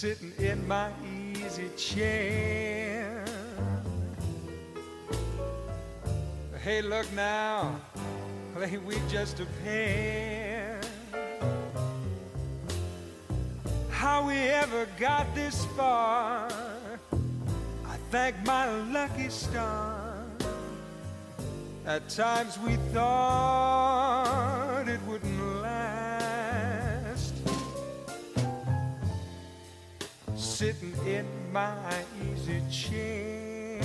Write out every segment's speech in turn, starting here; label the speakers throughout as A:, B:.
A: sitting in my easy chair. Hey, look now, ain't we just a pair? How we ever got this far, I thank my lucky star. At times we thought Sitting in my easy chair.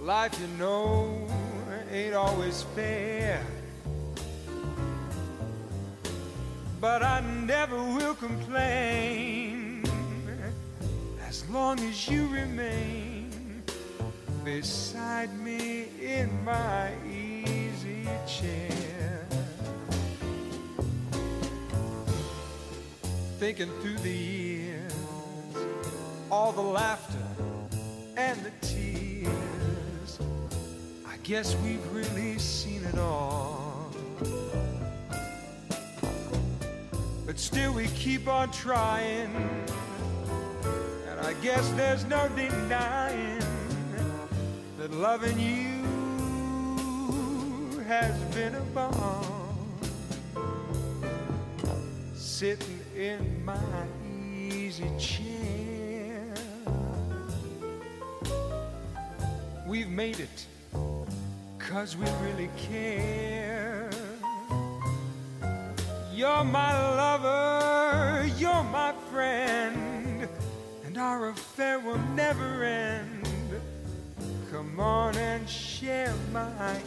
A: Life, you know, ain't always fair. But I never will complain as long as you remain beside me in my easy Thinking through the years, all the laughter and the tears. I guess we've really seen it all. But still, we keep on trying. And I guess there's no denying that loving you has been a bond. Sitting in my easy chair. We've made it cause we really care. You're my lover, you're my friend, and our affair will never end. Come on and share my.